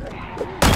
Oh,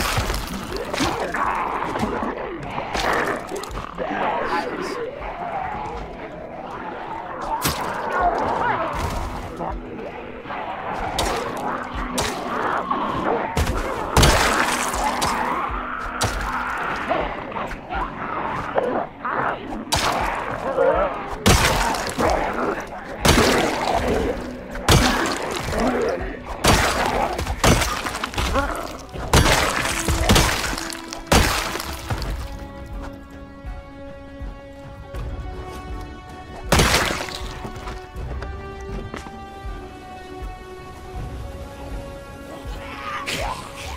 Yeah.